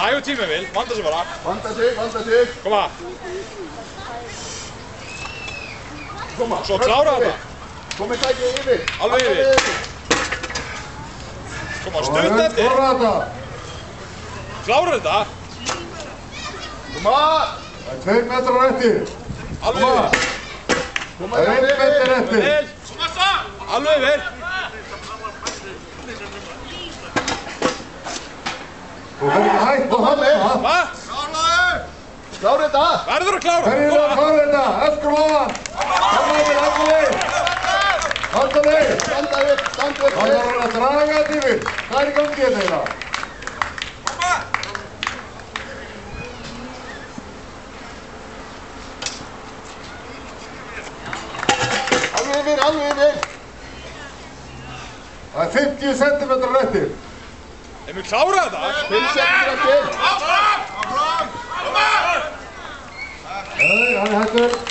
nægu tími vil. Vanda sig bara. Vanda sig, vanda sig! Koma. Koma! Svo klára þetta. Komið tækið yfir! Alveg yfir. Koma, stutt eftir. Klára þetta. Klára þetta. Koma! Það er tveir metrar eftir. Alveg yfir. Koma Það er einn metr yfir! eftir. Alveg yfir. Verður ekki hægt að halda. Hva? Klára þetta! Verður að klára. Er að Koma. klára þetta? Öskum á hann. Halda yfir, halda leið. Halda leið. Standa upp, standa upp! Það þarf að draga þetta yfir. Hvað er í gangi þetta hérna? Alveg yfir, alveg yfir! Það er 50 cm eftir. Ef við klára þetta. 5 sektur eftir! Nei, hann er hættur.